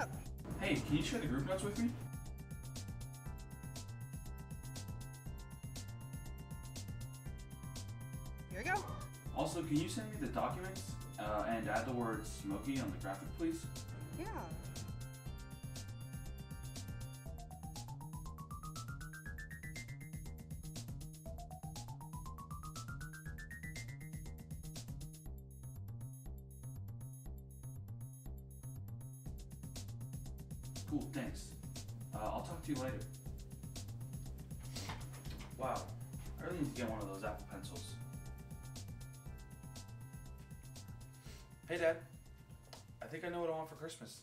up. Hey, can you share the group notes with me? Here we go. Also, can you send me the documents uh, and add the word "smoky" on the graphic, please? Yeah. Cool, thanks. Uh, I'll talk to you later. Wow, I really need to get one of those Apple pencils. Hey, Dad. I think I know what I want for Christmas.